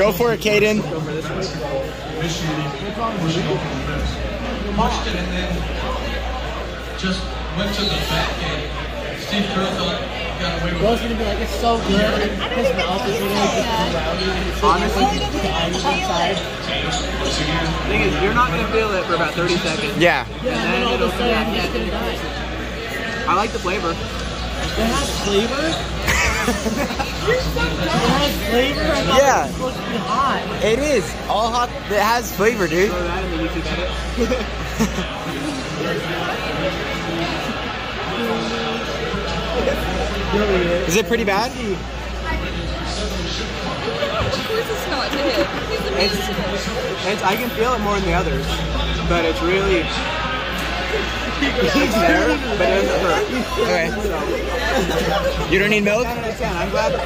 Go for it, Caden. Watched it and then just went to the back end. Steve Kerr thought got away with Bro's it. gonna be like, it's so good. His mouth is gonna like just around you. and it's Honestly, like, the eyes inside. Thing is, you're not gonna feel it for about 30 seconds. Yeah. Yeah, and then all of a sudden, you're just gonna die. I like the flavor. It has flavor? Yeah. it supposed to be hot. It is. All hot. It has flavor, dude. Throw that in the YouTube edit. Is it pretty bad? Of course it's not to him. It's, I can feel it more than the others, but it's really. He's there, but it doesn't hurt. Okay. You don't need milk? 10 out of 10. I'm glad. No.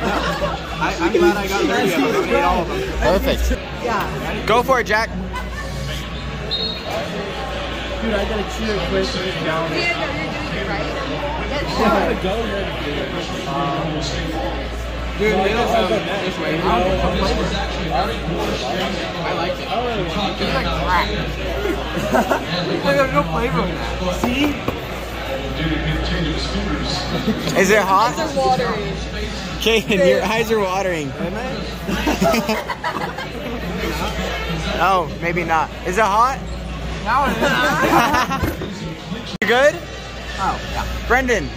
I, I'm glad I got 30 of them. I'm gonna all of them. Perfect. Yeah. Go for it, Jack. Dude, I gotta chew it quick and just down. Yeah, no, you're doing it right. That's I'm hard. gonna go ahead and do it. Dude, they don't sound this way. I don't know what flavor. I like it. It's like crack. There's no flavor in that. See? Is it hot? They're watery. Caden, your eyes are watering. oh, maybe not. Is it hot? No, it is. You good? Oh, yeah. Brendan,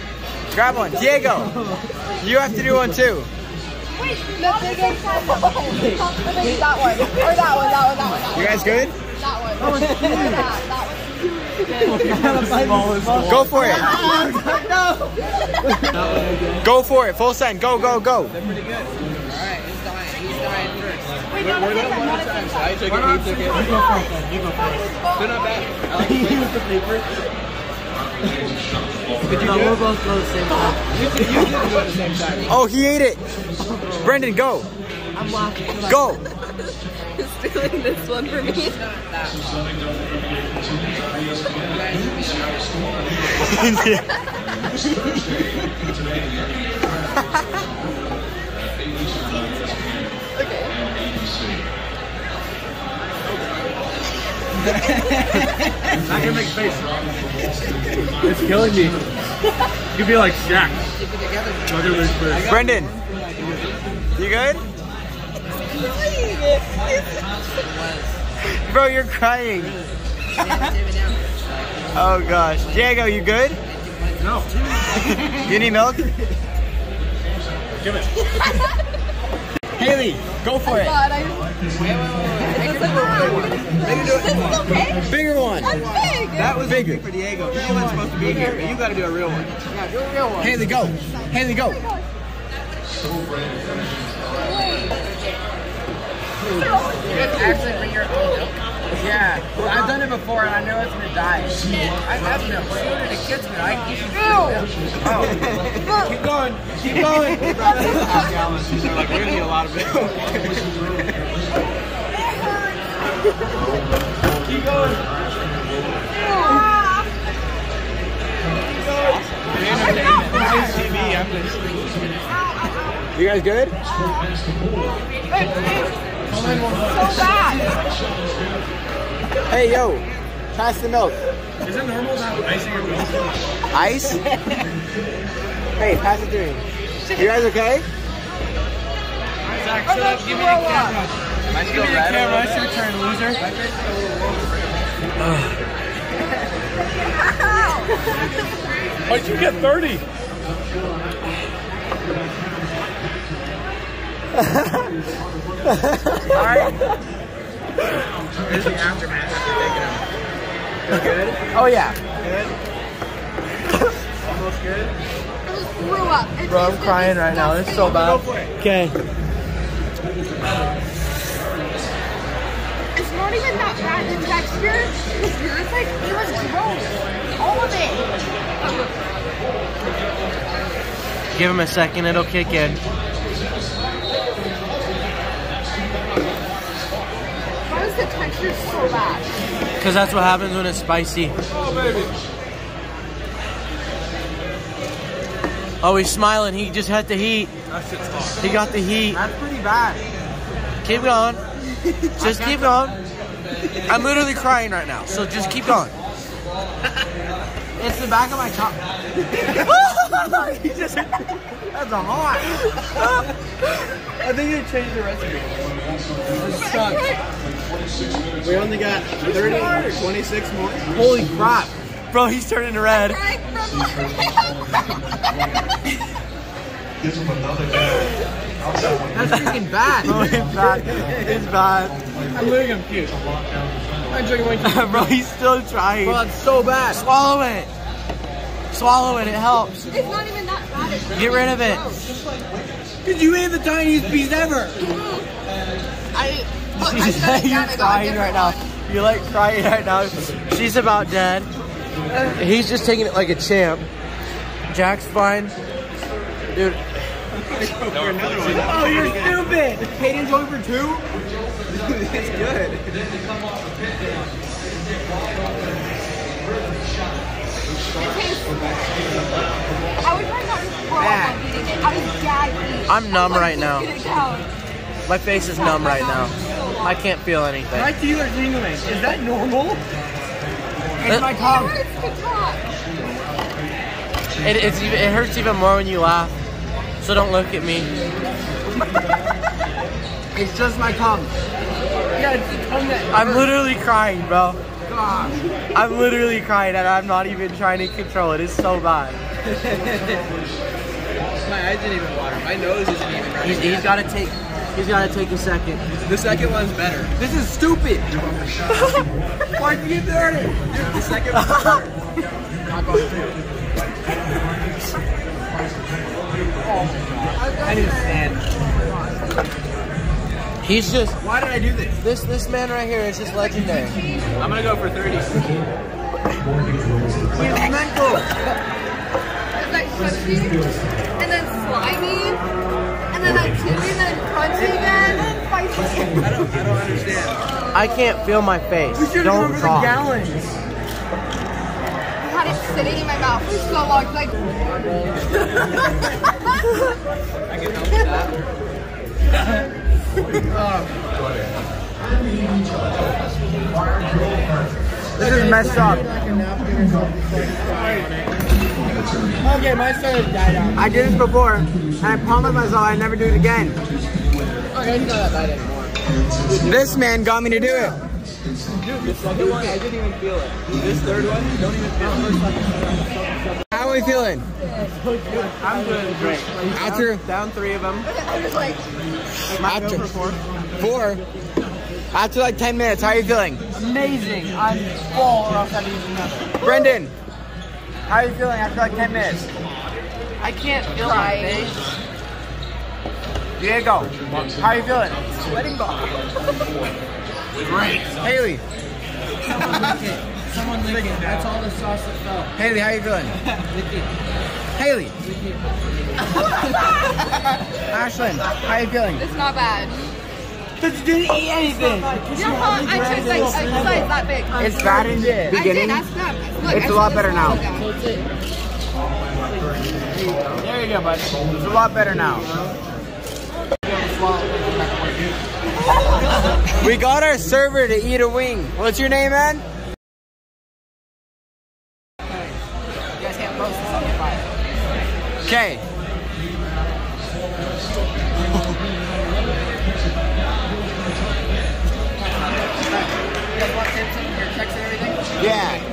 grab one. Diego, you have to do one too. Wait, the biggest one. Wait, that one. Or that one, that one, that one, that one. You guys good? That one. Or that, that one. Go for it. Go for it. Full send. Go, go, go. They're pretty good. Alright, he's dying. He's dying first. Wait, no, We're that's not one not at a at time, the so I same took time. it, he took it. You go first then. You go first. They're not bad. I like the He flavor. was the paper. Did you No, we'll both go the same time. You did, you did do the same time. Oh, he ate it. Brendan, go. I'm laughing. Go. He's stealing this one for me. Not gonna make face. It's killing me. You could be like Shaq. Look at this first. Brendan, you good? Bro, you're crying. oh gosh. Diego, you good? No. You need milk? Give it. Haley, go for it. God, I. I was like, wow. This is okay. Bigger one. That's big. That was Bigger. for Diego. He wasn't supposed to be here, but you gotta do a real one. Yeah, do a real one. Haley, go. Haley, go. Actually, bring your own milk. Yeah, I've done it before and I know it's gonna die. I have milk. Shoot it to kids, but I keep Keep going. Keep going. They're like, we're gonna need a lot of milk. Keep going. Entertainment. TV, I'm just. You guys good? So. Hey, yo. Pass the milk. Is it normal to have icing or milk? Ice? hey, pass it to me. You guys okay? Zac, shut up. Give me the camera. Am I still red? Camera, it's your turn, loser. Why'd you get 30? Alright. Here's the aftermath after taking them. Good? Oh, yeah. Almost good? I just threw up. It Bro, I'm crying right now. It's so bad. Okay. It's not even that bad. The texture is yours. Like it was gross. All of it. Give him a second, it'll kick in. Why is the texture so bad? Because that's what happens when it's spicy. Oh, baby. Oh, he's smiling. He just had the heat. That shit's hot. He got the heat. That's pretty bad. Keep going. Just keep going. I'm literally crying right now, so just keep going. It's the back of my cup. Just- that's a heart. I think you changed the recipe. We only got 30 26 more. Holy crap. Bro, he's turning red. Crying him another day. That's freaking bad. Bro, it's bad. It's bad. I'm literally confused. I'm drinking way too Bro, he's still trying. Bro, it's so bad. Swallow it. Swallow it. It helps. It's not even that bad. It's Get rid of it. gross. Because you ate the tiniest piece ever. I, look, I She's you're down, I got a crying different right now. You're like crying right now. She's about dead. He's just taking it like a champ. Jack's fine. Dude, Oh, you're stupid. Hayden's going for two? It's good. It tastes. I was trying not to throw up while eating it. I was gagging. I'm numb right now. just getting down. my face is numb right now. I can't feel anything. My teeth are tingling. Is that normal? It's my tongue. hurts to talk. It, it's it hurts even more when you laugh. So don't look at me. It's just my tongue. Yeah, it's the tongue that I'm literally crying, bro. Gosh. I'm literally crying and I'm not even trying to control it. It's so bad. My eyes didn't even water. My nose isn't even running. He's, he's gotta take he's gotta take a second. The second one's better. This is stupid. Why'd you get dirty? The second one's better. I need to stand. He's just Why did I do this? this this man right here is just legendary. I'm gonna go for 30. He's mental. It's like crunchy, and then slimy, and like chewy, and then crunchy again, and then spicy. I don't, I don't understand. I can't feel my face. We should Don't remember the talk. gallons. I had it sitting in my mouth for so long, like. I can help with that. This is messed up. Okay, my started to die down. I did this before, and I promised myself I'd never do it again. Okay, it's not that anymore. This man got me to do it. The second one, I didn't even feel it. This third one, don't even feel it. How are we feeling? I'm doing great. After Down three of them. I'm just like. after four. After like 10 minutes, how are you feeling? Amazing. I'm full or else I'd use another. Brendan, how are you feeling after like 10 minutes? I can't feel my face. Diego, how are you feeling? Sweating ball. Great. Haley, Someone lick it. That's all the sauce that fell. Haley, how are you feeling? Haley. Ashlyn, how are you feeling? It's not bad. But you didn't eat anything. You know how I took like a size that big. It's bad in the I did. beginning. Ask. Look, It's I a lot better now. There you go, bud. It's a lot better now. We got our server to eat a wing. What's your name, man? Okay. Yeah.